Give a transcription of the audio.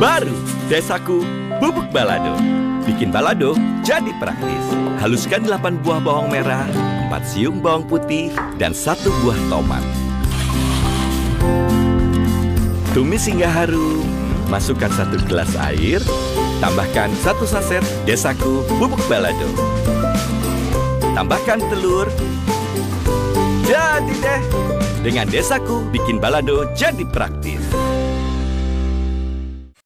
Baru Desaku Bubuk Balado. Bikin balado jadi praktis. Haluskan 8 buah bawang merah, 4 siung bawang putih, dan satu buah tomat. Tumis hingga harum. Masukkan satu gelas air. Tambahkan satu saset Desaku Bubuk Balado. Tambahkan telur. Jadi deh. Dengan Desaku bikin balado jadi praktis.